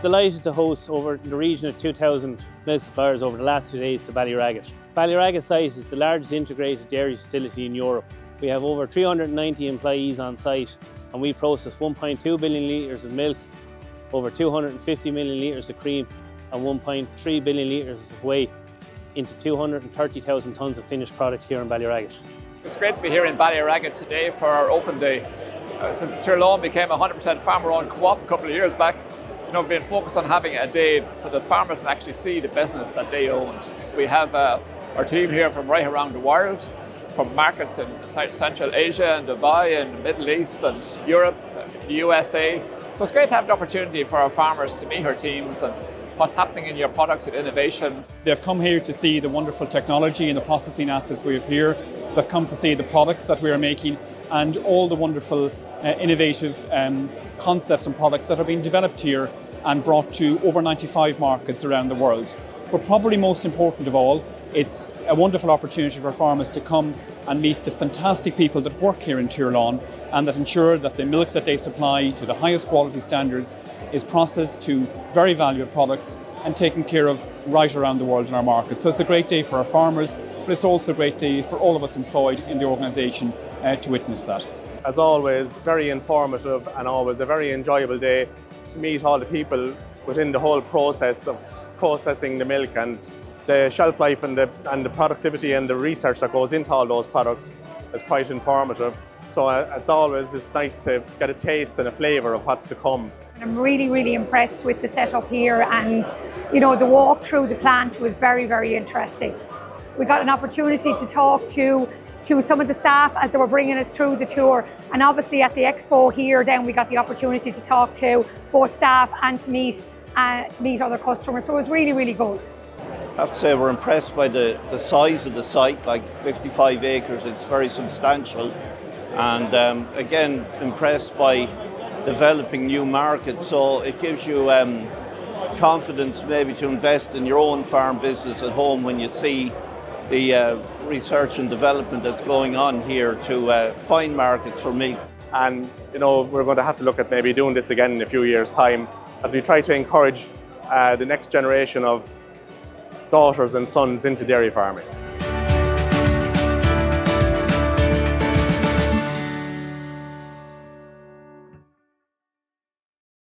delighted to host over the region of 2,000 milk suppliers over the last few days to Ballyragget. Ballyragget site is the largest integrated dairy facility in Europe. We have over 390 employees on site and we process 1.2 billion litres of milk, over 250 million litres of cream and 1.3 billion litres of whey into 230,000 tonnes of finished product here in Ballyragget. It's great to be here in Ballyragget today for our open day. Uh, since Tirlán became a 100% farmer-owned co-op a couple of years back, you know, been focused on having a day so that farmers can actually see the business that they owned. We have uh, our team here from right around the world, from markets in Central Asia and Dubai and the Middle East and Europe, the USA. So it's great to have the opportunity for our farmers to meet our teams and what's happening in your products and innovation. They've come here to see the wonderful technology and the processing assets we have here. They've come to see the products that we are making and all the wonderful uh, innovative um, concepts and products that are being developed here and brought to over 95 markets around the world. But probably most important of all, it's a wonderful opportunity for farmers to come and meet the fantastic people that work here in Tirlán and that ensure that the milk that they supply to the highest quality standards is processed to very valuable products and taken care of right around the world in our market. So it's a great day for our farmers, but it's also a great day for all of us employed in the organisation uh, to witness that. As always, very informative and always a very enjoyable day to meet all the people within the whole process of processing the milk and the shelf life and the, and the productivity and the research that goes into all those products is quite informative. So uh, it's always it's nice to get a taste and a flavour of what's to come. I'm really, really impressed with the setup here and you know the walk through the plant was very, very interesting. We got an opportunity to talk to to some of the staff as they were bringing us through the tour. And obviously at the expo here, then we got the opportunity to talk to both staff and to meet uh, to meet other customers. So it was really, really good. I have to say we're impressed by the, the size of the site, like 55 acres, it's very substantial. And um, again, impressed by developing new markets. So it gives you um, confidence maybe to invest in your own farm business at home when you see the uh, research and development that's going on here to uh, find markets for meat. And you know we're going to have to look at maybe doing this again in a few years' time as we try to encourage uh, the next generation of daughters and sons into dairy farming.